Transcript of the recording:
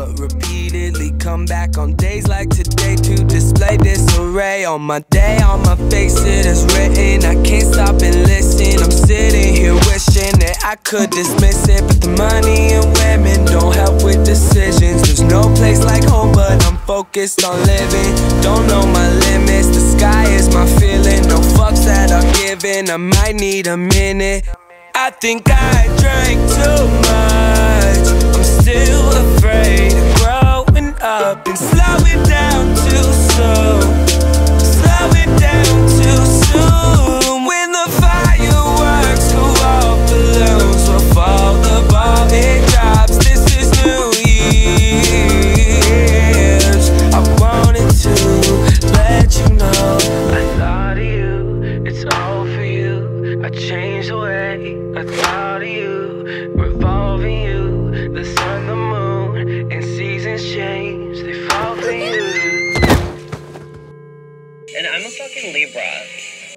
but repeatedly come back on days like today to display disarray. On my day, on my face, it is written. I can't stop and listen. I'm sitting here wishing that I could dismiss it, but the money and women don't help with decisions. There's no place like home, but I'm focused on living. Don't know my limits. The sky is my feeling. No fucks that I'm giving. I might need a minute. I think I drank too much. Up and slowing down too soon. Slowing down too soon. When the fireworks go off, balloons will fall. The ball it drops. This is New Year's. I wanted to let you know. I thought of you. It's all for you. I changed the way I thought of you. Revolving you. The sun, the moon, and seasons change. I'm a fucking Libra.